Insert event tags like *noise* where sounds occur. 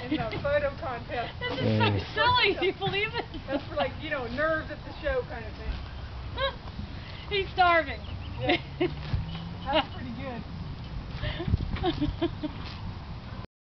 in the photo contest. This is so mm. silly. Do you believe it? That's for like, you know, nerves at the show kind of thing. *laughs* He's starving. Yeah. That's pretty good. *laughs*